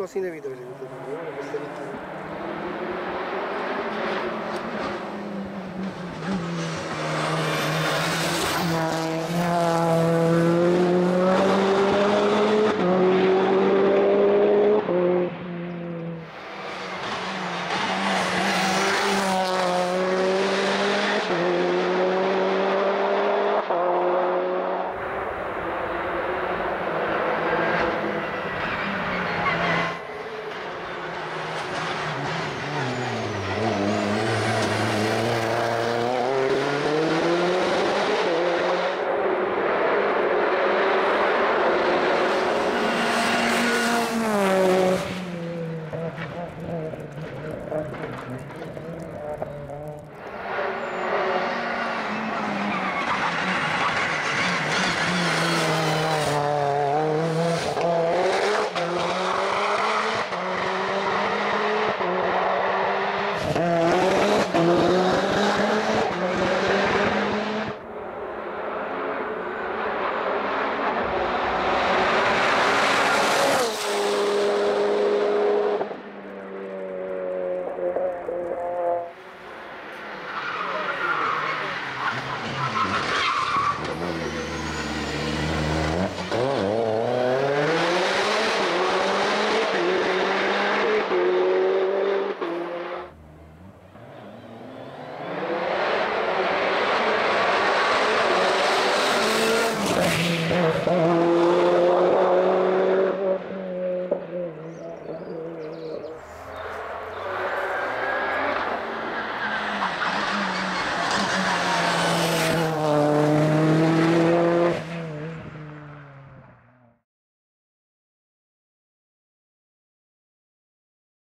cosa inevitable. Obrigado.